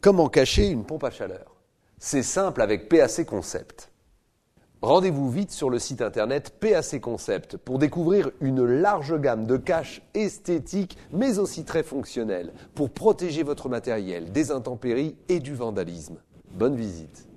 Comment cacher une pompe à chaleur? C'est simple avec PAC Concept. Rendez-vous vite sur le site internet PAC Concept pour découvrir une large gamme de caches esthétiques mais aussi très fonctionnelles pour protéger votre matériel des intempéries et du vandalisme. Bonne visite.